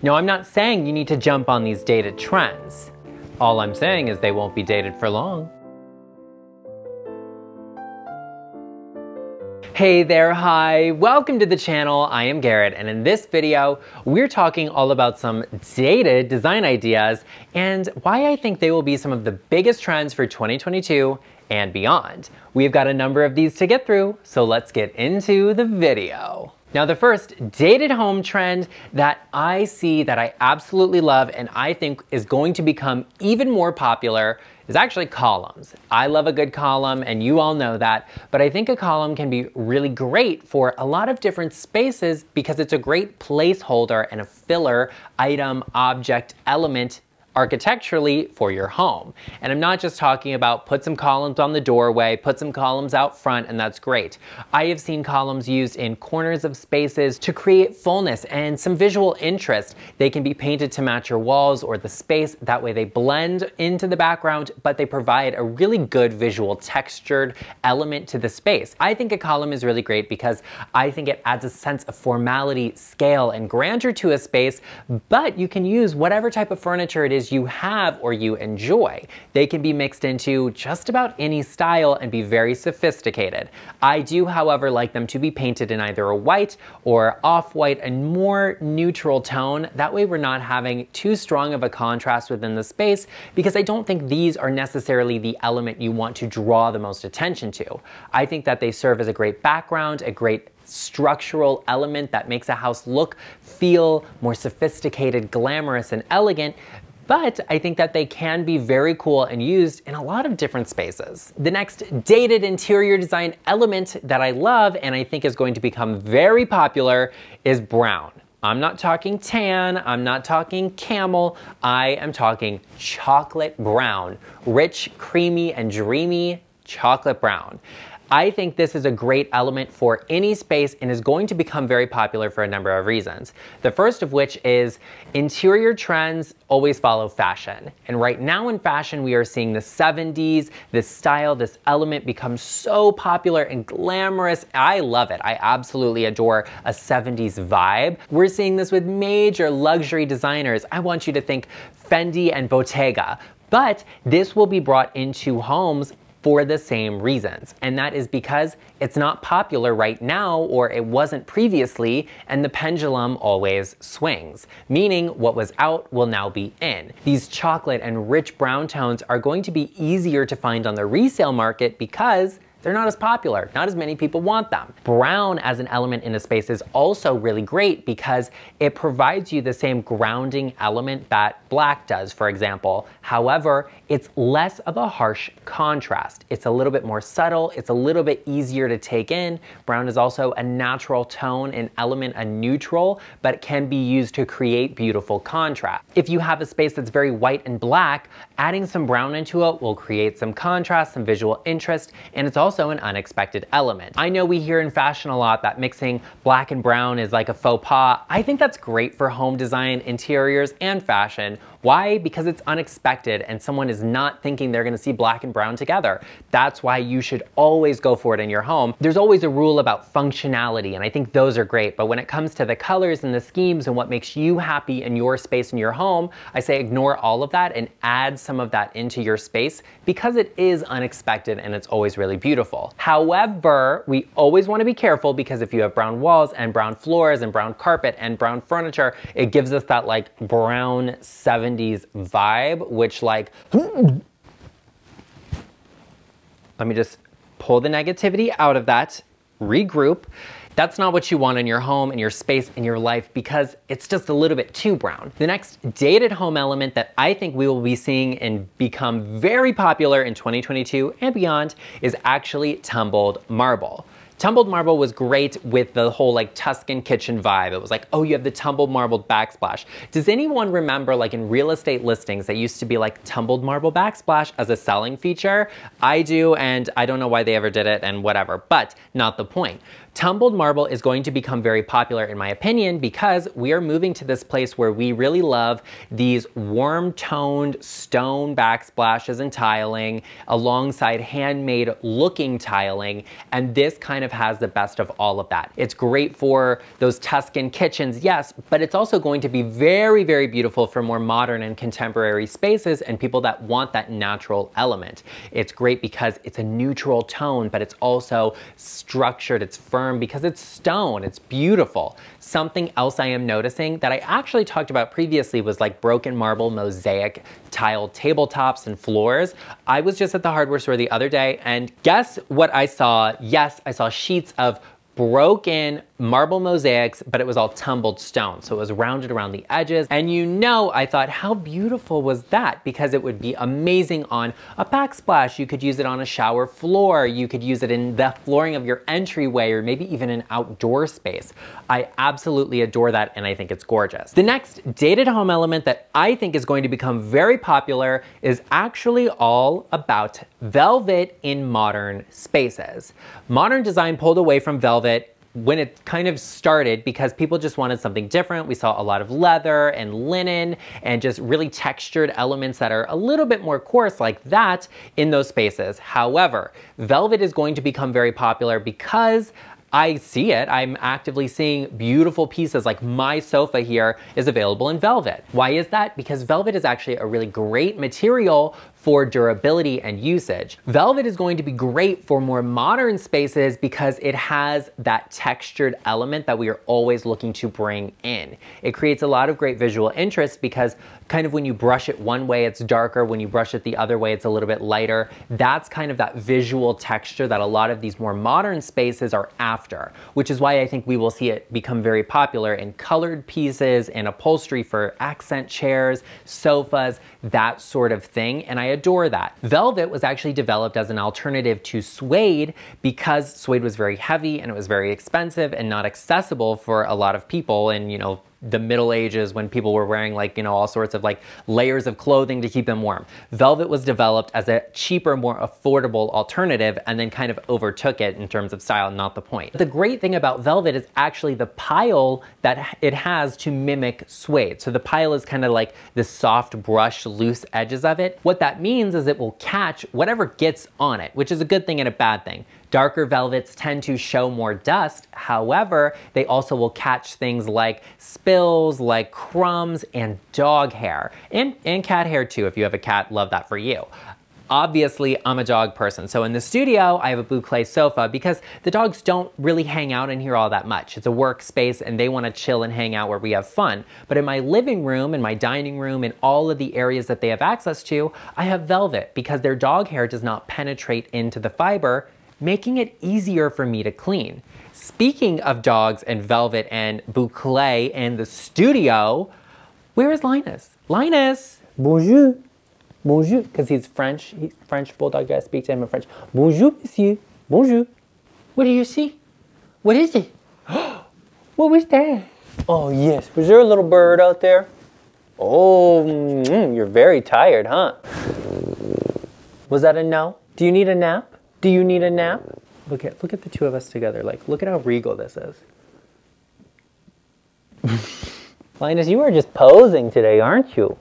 Now, I'm not saying you need to jump on these dated trends. All I'm saying is they won't be dated for long. Hey there, hi, welcome to the channel. I am Garrett, and in this video, we're talking all about some dated design ideas and why I think they will be some of the biggest trends for 2022 and beyond. We've got a number of these to get through, so let's get into the video. Now, the first dated home trend that I see that I absolutely love and I think is going to become even more popular is actually columns. I love a good column and you all know that, but I think a column can be really great for a lot of different spaces because it's a great placeholder and a filler item, object, element architecturally for your home. And I'm not just talking about put some columns on the doorway, put some columns out front, and that's great. I have seen columns used in corners of spaces to create fullness and some visual interest. They can be painted to match your walls or the space. That way they blend into the background, but they provide a really good visual textured element to the space. I think a column is really great because I think it adds a sense of formality, scale, and grandeur to a space, but you can use whatever type of furniture it is you have or you enjoy. They can be mixed into just about any style and be very sophisticated. I do, however, like them to be painted in either a white or off-white and more neutral tone. That way we're not having too strong of a contrast within the space because I don't think these are necessarily the element you want to draw the most attention to. I think that they serve as a great background, a great structural element that makes a house look, feel more sophisticated, glamorous, and elegant, but I think that they can be very cool and used in a lot of different spaces. The next dated interior design element that I love and I think is going to become very popular is brown. I'm not talking tan, I'm not talking camel, I am talking chocolate brown. Rich, creamy, and dreamy chocolate brown. I think this is a great element for any space and is going to become very popular for a number of reasons. The first of which is interior trends always follow fashion. And right now in fashion, we are seeing the 70s, this style, this element become so popular and glamorous. I love it. I absolutely adore a 70s vibe. We're seeing this with major luxury designers. I want you to think Fendi and Bottega. But this will be brought into homes for the same reasons. And that is because it's not popular right now or it wasn't previously and the pendulum always swings, meaning what was out will now be in. These chocolate and rich brown tones are going to be easier to find on the resale market because they're not as popular. Not as many people want them. Brown as an element in a space is also really great because it provides you the same grounding element that black does, for example. However, it's less of a harsh contrast. It's a little bit more subtle. It's a little bit easier to take in. Brown is also a natural tone and element, a neutral, but it can be used to create beautiful contrast. If you have a space that's very white and black, adding some brown into it will create some contrast, some visual interest, and it's also also an unexpected element. I know we hear in fashion a lot that mixing black and brown is like a faux pas. I think that's great for home design, interiors, and fashion. Why? Because it's unexpected and someone is not thinking they're gonna see black and brown together. That's why you should always go for it in your home. There's always a rule about functionality and I think those are great, but when it comes to the colors and the schemes and what makes you happy in your space in your home, I say ignore all of that and add some of that into your space because it is unexpected and it's always really beautiful. However, we always wanna be careful because if you have brown walls and brown floors and brown carpet and brown furniture, it gives us that like brown 70 70s vibe, which like, let me just pull the negativity out of that, regroup. That's not what you want in your home, in your space, in your life, because it's just a little bit too brown. The next dated home element that I think we will be seeing and become very popular in 2022 and beyond is actually tumbled marble. Tumbled marble was great with the whole like Tuscan kitchen vibe. It was like, oh, you have the tumbled marble backsplash. Does anyone remember like in real estate listings that used to be like tumbled marble backsplash as a selling feature? I do, and I don't know why they ever did it and whatever, but not the point. Tumbled marble is going to become very popular in my opinion because we are moving to this place where we really love these warm toned stone backsplashes and tiling alongside handmade looking tiling. And this kind of has the best of all of that. It's great for those Tuscan kitchens, yes, but it's also going to be very, very beautiful for more modern and contemporary spaces and people that want that natural element. It's great because it's a neutral tone, but it's also structured, it's firm because it's stone, it's beautiful. Something else I am noticing that I actually talked about previously was like broken marble mosaic tiled tabletops and floors. I was just at the hardware store the other day and guess what I saw? Yes, I saw sheets of broken marble mosaics, but it was all tumbled stone. So it was rounded around the edges. And you know, I thought, how beautiful was that? Because it would be amazing on a backsplash. You could use it on a shower floor. You could use it in the flooring of your entryway or maybe even an outdoor space. I absolutely adore that and I think it's gorgeous. The next dated home element that I think is going to become very popular is actually all about velvet in modern spaces. Modern design pulled away from velvet when it kind of started because people just wanted something different. We saw a lot of leather and linen and just really textured elements that are a little bit more coarse like that in those spaces. However, velvet is going to become very popular because I see it. I'm actively seeing beautiful pieces like my sofa here is available in velvet. Why is that? Because velvet is actually a really great material for durability and usage. Velvet is going to be great for more modern spaces because it has that textured element that we are always looking to bring in. It creates a lot of great visual interest because kind of when you brush it one way, it's darker. When you brush it the other way, it's a little bit lighter. That's kind of that visual texture that a lot of these more modern spaces are after, which is why I think we will see it become very popular in colored pieces and upholstery for accent chairs, sofas, that sort of thing. And I adore that. Velvet was actually developed as an alternative to suede because suede was very heavy and it was very expensive and not accessible for a lot of people and, you know, the Middle Ages when people were wearing like, you know, all sorts of like layers of clothing to keep them warm. Velvet was developed as a cheaper, more affordable alternative and then kind of overtook it in terms of style, not the point. The great thing about velvet is actually the pile that it has to mimic suede. So the pile is kind of like the soft brush, loose edges of it. What that means is it will catch whatever gets on it, which is a good thing and a bad thing. Darker velvets tend to show more dust. However, they also will catch things like spills, like crumbs, and dog hair. And, and cat hair too. If you have a cat, love that for you. Obviously, I'm a dog person. So in the studio, I have a boucle sofa because the dogs don't really hang out in here all that much. It's a workspace and they want to chill and hang out where we have fun. But in my living room, in my dining room, in all of the areas that they have access to, I have velvet because their dog hair does not penetrate into the fiber making it easier for me to clean. Speaking of dogs and velvet and boucle and the studio, where is Linus? Linus! Bonjour! Bonjour! Because he's French. He's French bulldog. I speak to him in French. Bonjour, monsieur. Bonjour. What do you see? What is it? what was that? Oh, yes. Was there a little bird out there? Oh, mm, you're very tired, huh? Was that a no? Do you need a nap? Do you need a nap? Look at look at the two of us together. Like look at how regal this is. Linus, you are just posing today, aren't you?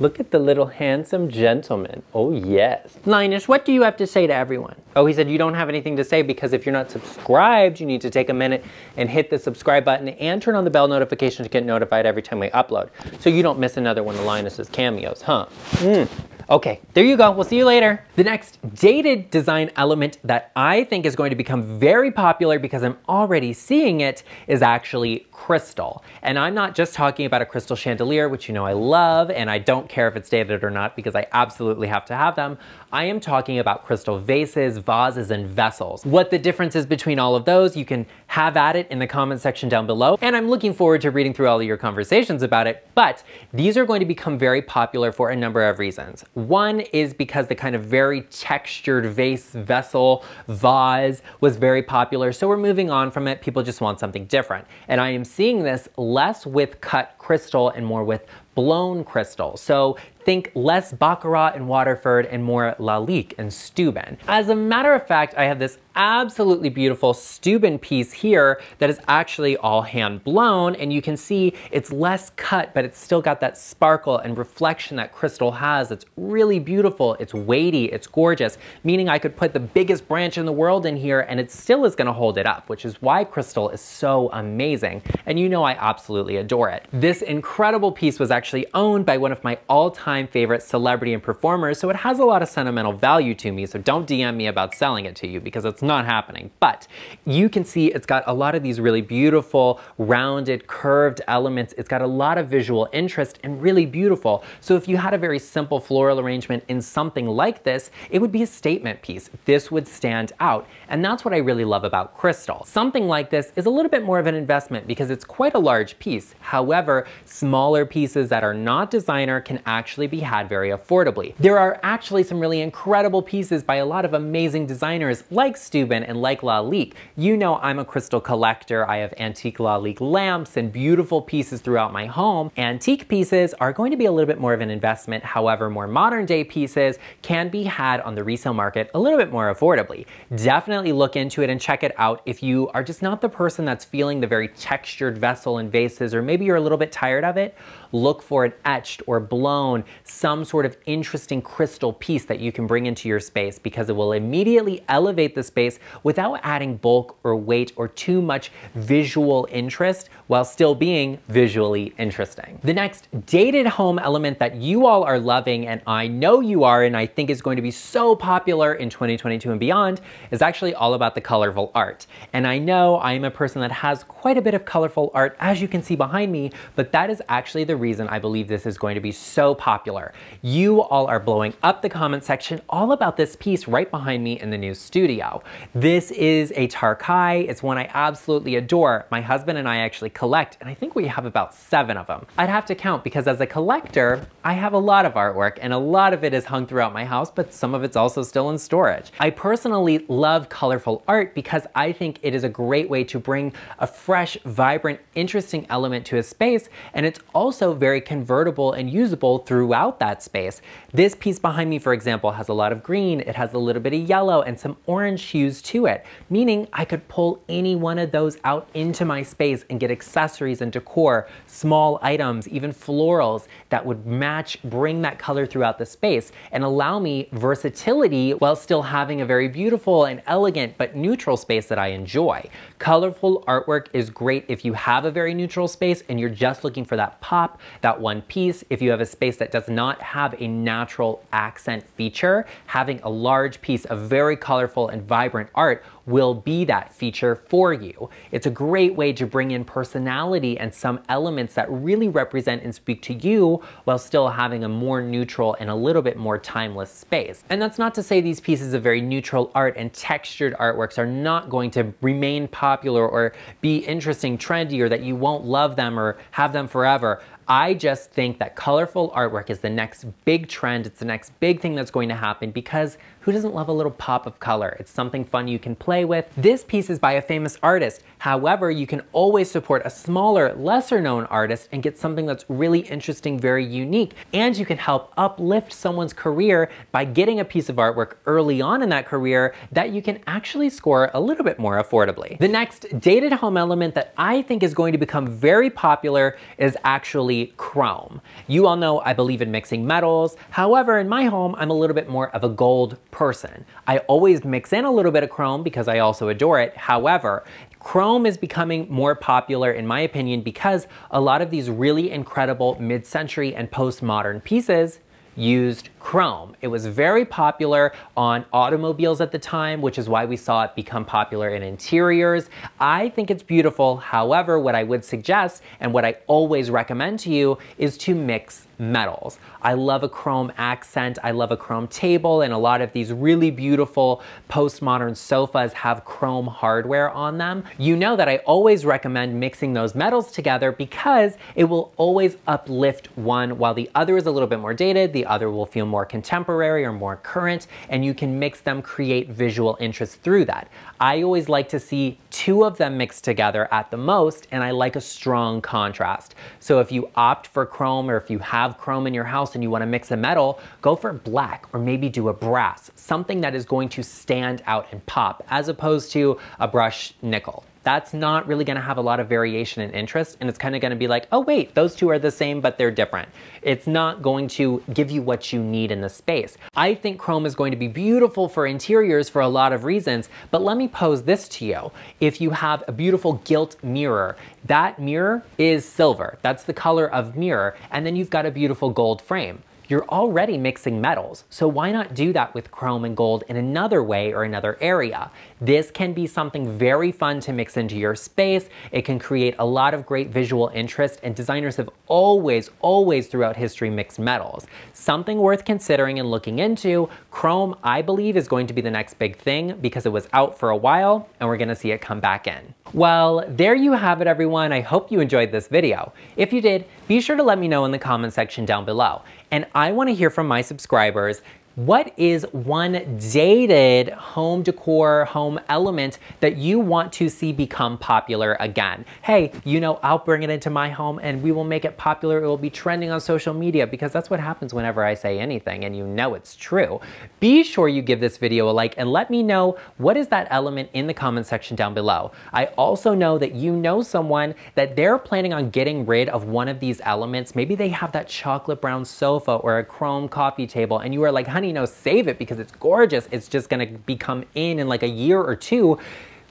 Look at the little handsome gentleman. Oh, yes. Linus, what do you have to say to everyone? Oh, he said you don't have anything to say because if you're not subscribed, you need to take a minute and hit the subscribe button and turn on the bell notification to get notified every time we upload so you don't miss another one of Linus's cameos, huh? Mm. Okay, there you go. We'll see you later. The next dated design element that I think is going to become very popular because I'm already seeing it is actually crystal. And I'm not just talking about a crystal chandelier, which you know I love, and I don't care if it's dated or not because I absolutely have to have them. I am talking about crystal vases, vases, and vessels. What the difference is between all of those, you can have at it in the comment section down below. And I'm looking forward to reading through all of your conversations about it. But these are going to become very popular for a number of reasons. One is because the kind of very textured vase, vessel, vase was very popular. So we're moving on from it. People just want something different. And I am seeing this less with cut crystal and more with blown crystal. So think less Baccarat and Waterford and more Lalique and Steuben. As a matter of fact, I have this absolutely beautiful Steuben piece here that is actually all hand blown and you can see it's less cut but it's still got that sparkle and reflection that crystal has. It's really beautiful, it's weighty, it's gorgeous, meaning I could put the biggest branch in the world in here and it still is gonna hold it up, which is why crystal is so amazing. And you know I absolutely adore it. This incredible piece was actually owned by one of my all-time favorite celebrity and performers, so it has a lot of sentimental value to me, so don't DM me about selling it to you because it's not happening. But you can see it's got a lot of these really beautiful, rounded, curved elements. It's got a lot of visual interest and really beautiful. So if you had a very simple floral arrangement in something like this, it would be a statement piece. This would stand out. And that's what I really love about crystal. Something like this is a little bit more of an investment because it's quite a large piece. However, smaller pieces that are not designer can actually be had very affordably. There are actually some really incredible pieces by a lot of amazing designers like Steuben and like Lalique. You know I'm a crystal collector. I have antique Lalique lamps and beautiful pieces throughout my home. Antique pieces are going to be a little bit more of an investment. However, more modern day pieces can be had on the resale market a little bit more affordably. Definitely look into it and check it out if you are just not the person that's feeling the very textured vessel and vases, or maybe you're a little bit tired of it look for an etched or blown, some sort of interesting crystal piece that you can bring into your space because it will immediately elevate the space without adding bulk or weight or too much visual interest while still being visually interesting. The next dated home element that you all are loving, and I know you are, and I think is going to be so popular in 2022 and beyond, is actually all about the colorful art. And I know I am a person that has quite a bit of colorful art, as you can see behind me, but that is actually the reason I believe this is going to be so popular. You all are blowing up the comment section all about this piece right behind me in the new studio. This is a Tarkay. It's one I absolutely adore. My husband and I actually collect, and I think we have about seven of them. I'd have to count because as a collector, I have a lot of artwork and a lot of it is hung throughout my house, but some of it's also still in storage. I personally love colorful art because I think it is a great way to bring a fresh, vibrant, interesting element to a space, and it's also very convertible and usable throughout that space. This piece behind me, for example, has a lot of green, it has a little bit of yellow and some orange hues to it, meaning I could pull any one of those out into my space and get accessories and decor, small items, even florals that would match, bring that color throughout the space and allow me versatility while still having a very beautiful and elegant but neutral space that I enjoy. Colorful artwork is great if you have a very neutral space and you're just looking for that pop, that one piece. If you have a space that does not have a natural accent feature, having a large piece of very colorful and vibrant art will be that feature for you. It's a great way to bring in personality and some elements that really represent and speak to you while still having a more neutral and a little bit more timeless space. And that's not to say these pieces of very neutral art and textured artworks are not going to remain popular or be interesting, trendy, or that you won't love them or have them forever. I just think that colorful artwork is the next big trend. It's the next big thing that's going to happen because who doesn't love a little pop of color? It's something fun you can play with. This piece is by a famous artist. However, you can always support a smaller, lesser known artist and get something that's really interesting, very unique. And you can help uplift someone's career by getting a piece of artwork early on in that career that you can actually score a little bit more affordably. The next dated home element that I think is going to become very popular is actually chrome. You all know I believe in mixing metals. However, in my home, I'm a little bit more of a gold person. I always mix in a little bit of chrome because I also adore it. However, Chrome is becoming more popular, in my opinion, because a lot of these really incredible mid century and postmodern pieces used chrome. It was very popular on automobiles at the time, which is why we saw it become popular in interiors. I think it's beautiful. However, what I would suggest and what I always recommend to you is to mix metals. I love a chrome accent. I love a chrome table and a lot of these really beautiful postmodern sofas have chrome hardware on them. You know that I always recommend mixing those metals together because it will always uplift one while the other is a little bit more dated, the other will feel more contemporary or more current, and you can mix them, create visual interest through that. I always like to see two of them mixed together at the most, and I like a strong contrast. So if you opt for chrome or if you have chrome in your house and you wanna mix a metal, go for black or maybe do a brass, something that is going to stand out and pop as opposed to a brush nickel that's not really gonna have a lot of variation in interest and it's kind of gonna be like, oh wait, those two are the same, but they're different. It's not going to give you what you need in the space. I think chrome is going to be beautiful for interiors for a lot of reasons, but let me pose this to you. If you have a beautiful gilt mirror, that mirror is silver. That's the color of mirror. And then you've got a beautiful gold frame you're already mixing metals, so why not do that with chrome and gold in another way or another area? This can be something very fun to mix into your space. It can create a lot of great visual interest, and designers have always, always throughout history mixed metals. Something worth considering and looking into. Chrome, I believe, is going to be the next big thing because it was out for a while, and we're gonna see it come back in. Well, there you have it everyone. I hope you enjoyed this video. If you did, be sure to let me know in the comment section down below. And I wanna hear from my subscribers what is one dated home decor, home element that you want to see become popular again? Hey, you know, I'll bring it into my home and we will make it popular. It will be trending on social media because that's what happens whenever I say anything and you know it's true. Be sure you give this video a like and let me know what is that element in the comment section down below. I also know that you know someone that they're planning on getting rid of one of these elements. Maybe they have that chocolate brown sofa or a chrome coffee table and you are like, honey, honey, no, save it because it's gorgeous. It's just gonna become in in like a year or two.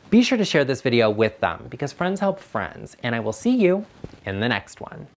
Be sure to share this video with them because friends help friends, and I will see you in the next one.